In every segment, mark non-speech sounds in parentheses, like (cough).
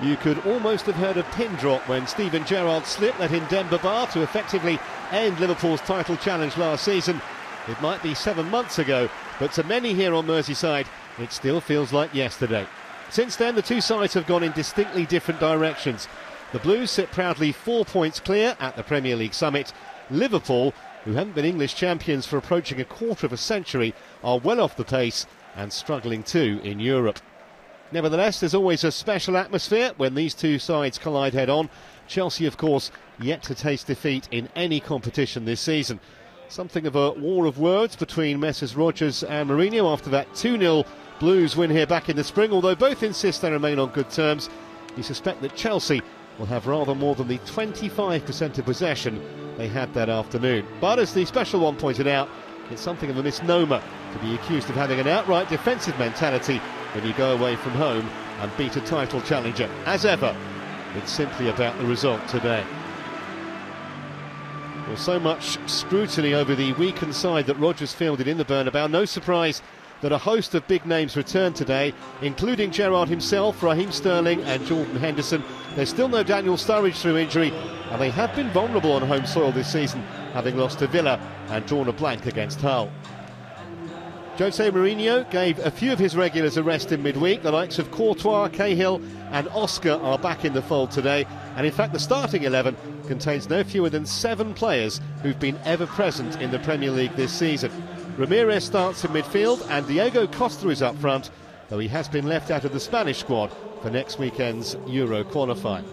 You could almost have heard a pin drop when Steven Gerrard slipped, let in Demba Ba to effectively end Liverpool's title challenge last season. It might be seven months ago, but to many here on Merseyside, it still feels like yesterday. Since then, the two sides have gone in distinctly different directions. The Blues sit proudly four points clear at the Premier League summit. Liverpool, who haven't been English champions for approaching a quarter of a century, are well off the pace and struggling too in Europe. Nevertheless, there's always a special atmosphere when these two sides collide head on. Chelsea, of course, yet to taste defeat in any competition this season. Something of a war of words between Messrs Rodgers and Mourinho after that 2 0 Blues win here back in the spring, although both insist they remain on good terms. You suspect that Chelsea will have rather more than the 25% of possession they had that afternoon. But as the special one pointed out, it's something of a misnomer to be accused of having an outright defensive mentality when you go away from home and beat a title challenger. As ever, it's simply about the result today. Well, so much scrutiny over the weakened side that Rodgers fielded in the Bernabeu. No surprise that a host of big names returned today, including Gerrard himself, Raheem Sterling, and Jordan Henderson. There's still no Daniel Sturridge through injury, and they have been vulnerable on home soil this season, having lost to Villa and drawn a blank against Hull. Jose Mourinho gave a few of his regulars a rest in midweek. The likes of Courtois, Cahill, and Oscar are back in the fold today. And in fact, the starting 11 contains no fewer than seven players who've been ever present in the Premier League this season. Ramires starts in midfield, and Diego Costa is up front, though he has been left out of the Spanish squad for next weekend's Euro qualifier.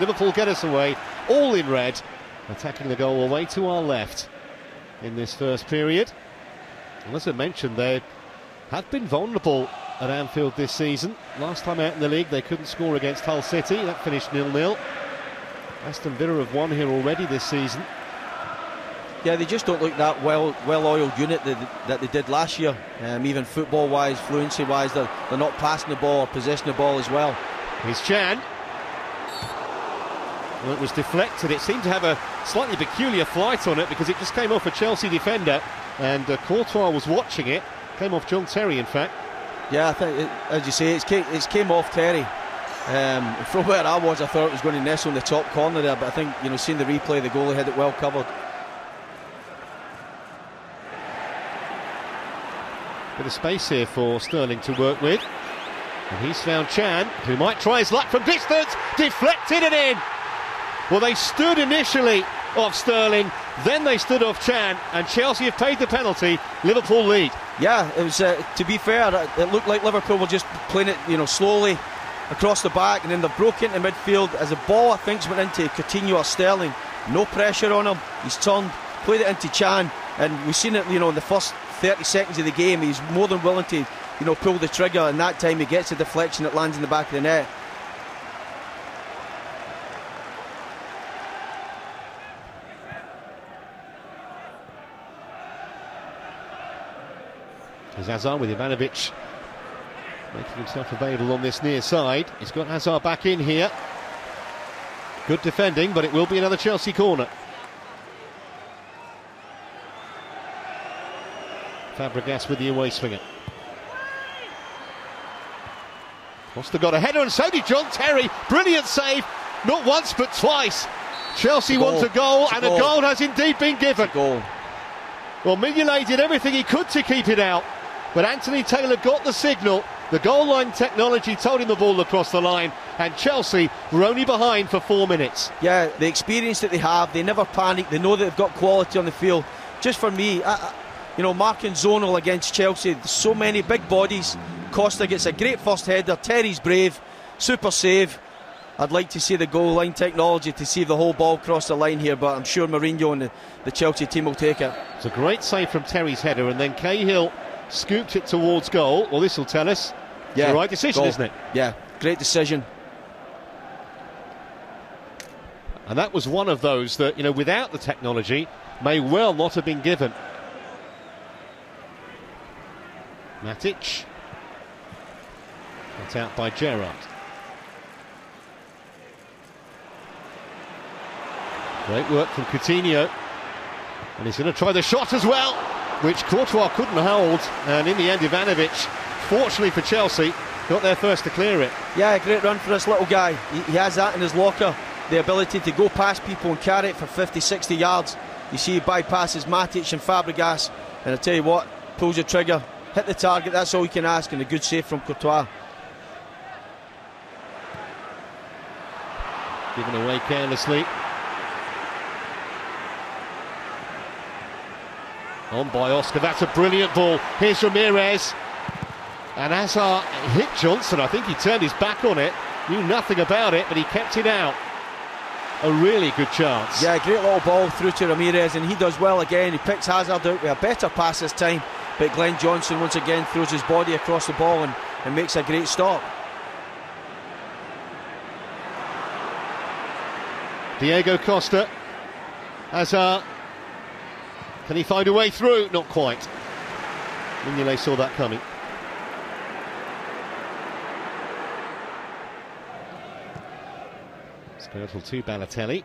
Liverpool get us away, all in red, attacking the goal away to our left in this first period. And as I mentioned, they have been vulnerable at Anfield this season. Last time out in the league, they couldn't score against Hull City. That finished nil-nil. Aston Villa have won here already this season. Yeah, they just don't look that well well-oiled unit that, that they did last year. Um, even football-wise, fluency-wise, they're, they're not passing the ball or possessing the ball as well. Here's Can. Well, it was deflected. It seemed to have a slightly peculiar flight on it because it just came off a Chelsea defender, and uh, Courtois was watching it. Came off John Terry, in fact. Yeah, I think, it, as you say, it's came, it's came off Terry. Um, (laughs) from where I was, I thought it was going to nestle in the top corner there, but I think, you know, seeing the replay, the goalie had it well covered. Bit of space here for Sterling to work with. And he's found Can, who might try his luck from distance. Deflected it in. Well, they stood initially off Sterling, then they stood off Can, and Chelsea have paid the penalty. Liverpool lead. Yeah, it was. Uh, to be fair, it looked like Liverpool were just playing it, you know, slowly across the back, and then they broke into midfield as the ball, I think, went into Coutinho or Sterling. No pressure on him. He's turned, played it into Can, and we've seen it, you know, in the first 30 seconds of the game. He's more than willing to, you know, pull the trigger, and that time he gets a deflection that lands in the back of the net. Hazard with Ivanovic making himself available on this near side. He's got Hazard back in here. Good defending, but it will be another Chelsea corner. Fabregas with the away swinger. Costa got a header and so did John Terry. Brilliant save, not once but twice. Chelsea a want a goal, a and goal. a goal has indeed been given. Well, Mignolet did everything he could to keep it out, but Anthony Taylor got the signal. The goal line technology told him the ball across the line, and Chelsea were only behind for four minutes. Yeah, the experience that they have, they never panic. They know that they've got quality on the field. Just for me, I, you know, marking zonal against Chelsea, so many big bodies. Costa gets a great first header. Terry's brave, super save. I'd like to see the goal line technology to see the whole ball cross the line here, but I'm sure Mourinho and the, the Chelsea team will take it. It's a great save from Terry's header, and then Cahill scooped it towards goal. Well, this will tell us. Yeah, the right decision, goal. isn't it? Yeah, great decision. And that was one of those that, you know, without the technology, may well not have been given. Matic. Cut out by Gerrard. Great work from Coutinho. And he's going to try the shot as well, which Courtois couldn't hold. And in the end, Ivanovic Fortunately for Chelsea, got there first to clear it. Yeah, great run for this little guy. He, he has that in his locker, the ability to go past people and carry it for 50, 60 yards. You see he bypasses Matic and Fabregas, and I tell you what, pulls the trigger, hit the target, that's all you can ask, and a good save from Courtois. Given away carelessly. On by Oscar, that's a brilliant ball. Here's Ramires. And Hazard hit Johnson, I think he turned his back on it, knew nothing about it, but he kept it out. A really good chance. Yeah, great little ball through to Ramires, and he does well again. He picks Hazard out with a better pass this time, but Glen Johnson once again throws his body across the ball and, and makes a great stop. Diego Costa. Hazard. Can he find a way through? Not quite. Mignolet saw that coming. Skrtel to Balotelli.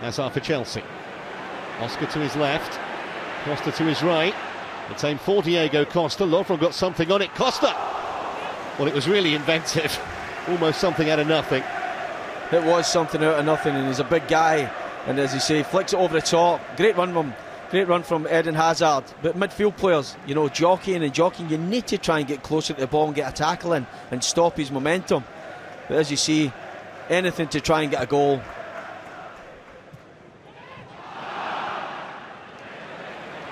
Hazard for Chelsea. Oscar to his left. Costa to his right. It's aimed for Diego Costa. Lovren got something on it. Costa! Well, it was really inventive. (laughs) Almost something out of nothing. It was something out of nothing, and he's a big guy. And as you say, flicks it over the top. Great run from Great run from Eden Hazard. But midfield players, you know, jockeying and jockeying, you need to try and get closer to the ball and get a tackle in and stop his momentum. But as you see, anything to try and get a goal.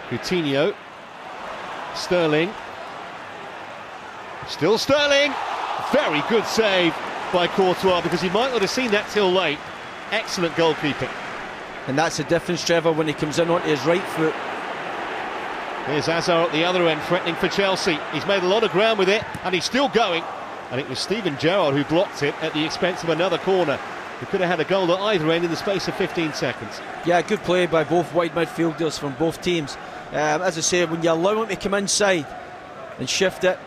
Coutinho. Sterling. Still Sterling. Very good save by Courtois because he might not have seen that till late. Excellent goalkeeping. And that's the difference, Trevor, when he comes in onto his right foot. Here's Hazard at the other end, threatening for Chelsea. He's made a lot of ground with it, and he's still going. And it was Steven Gerrard who blocked it at the expense of another corner. He could have had a goal at either end in the space of 15 seconds. Yeah, good play by both wide midfielders from both teams. Um, as I say, when you allow him to come inside and shift it,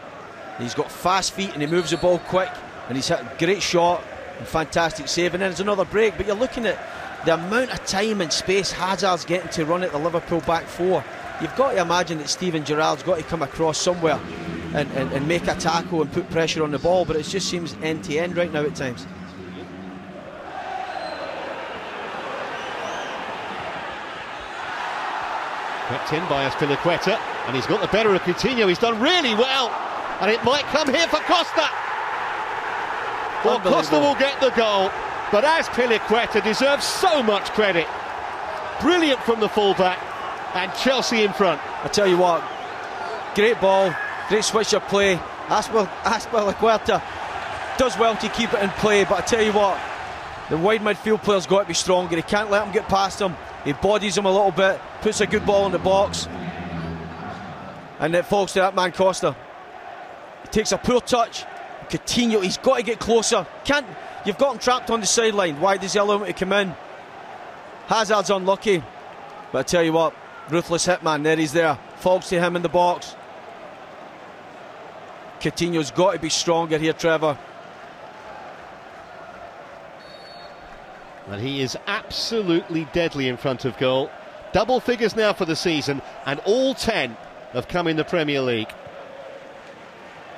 he's got fast feet and he moves the ball quick, and he's hit a great shot and fantastic save. And then there's another break, but you're looking at the amount of time and space Hazard's getting to run at the Liverpool back four, you've got to imagine that Steven Gerrard's got to come across somewhere and, and, and make a tackle and put pressure on the ball, but it just seems end to end right now at times. Crept in by Azpilicueta, and he's got the better of Coutinho. He's done really well, and it might come here for Costa. Well, Costa will get the goal. But Azpilicueta deserves so much credit. Brilliant from the fullback, and Chelsea in front. I tell you what, great ball, great switch of play. Azpilicueta does well to keep it in play, but I tell you what, the wide midfield player's got to be stronger. He can't let him get past him. He bodies him a little bit, puts a good ball in the box, and it falls to that man Costa. He takes a poor touch. Coutinho, he's got to get closer. Can't You've got him trapped on the sideline. Why does he allow him to come in? Hazard's unlucky. But I tell you what, ruthless hitman, there he's there. Falls to him in the box. Coutinho's got to be stronger here, Trevor. And he is absolutely deadly in front of goal. Double figures now for the season, and all 10 have come in the Premier League.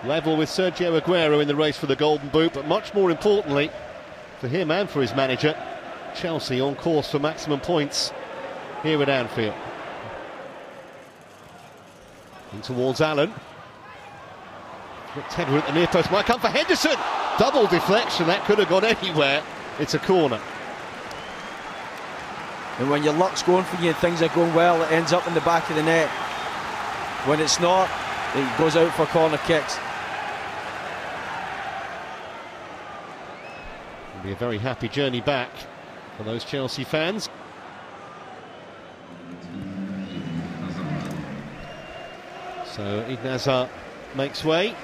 Level with Sergio Aguero in the race for the Golden Boot, but much more importantly, for him and for his manager, Chelsea on course for maximum points here at Anfield. In towards Allen. Tedder at the near post, might come for Henderson. Double deflection, that could have gone anywhere. It's a corner. And when your luck's going for you and things are going well, it ends up in the back of the net. When it's not, it goes out for corner kicks. It'll be a very happy journey back for those Chelsea fans. So Hazard makes way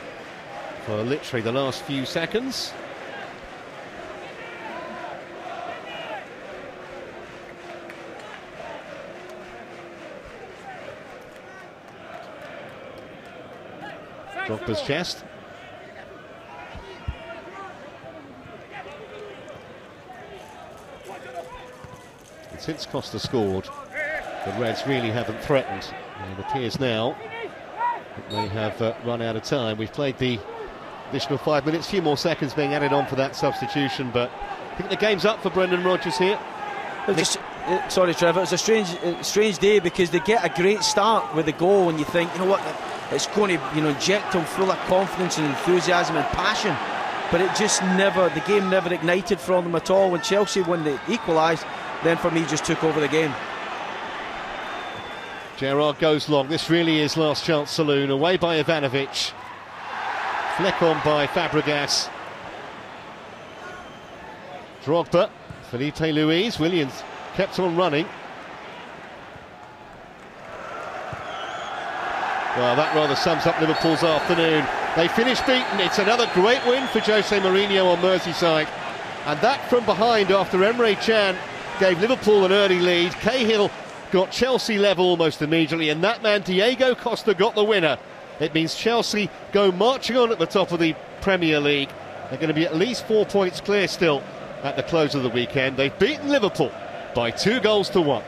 for literally the last few seconds. Drogba's chest. Since Costa scored, the Reds really haven't threatened. And it appears now that they have uh, run out of time. We've played the additional five minutes, a few more seconds being added on for that substitution, but I think the game's up for Brendan Rodgers here. Just, uh, sorry, Trevor. It's a strange, uh, strange day because they get a great start with a goal, and you think, you know what, it's going to, you know, inject them full of confidence and enthusiasm and passion. But it just never, the game never ignited from them at all. When Chelsea, when they equalised, then for me just took over the game. Gerrard goes long. This really is last chance saloon. Away by Ivanovic. Fleck on by Fabregas. Drogba. Filipe Luis. Willian's kept on running. Well, that rather sums up Liverpool's afternoon. They finish beaten. It's another great win for Jose Mourinho on Merseyside. And that from behind after Emre Can gave Liverpool an early lead. Cahill got Chelsea level almost immediately, and that man, Diego Costa, got the winner. It means Chelsea go marching on at the top of the Premier League. They're going to be at least four points clear still at the close of the weekend. They've beaten Liverpool by two goals to one.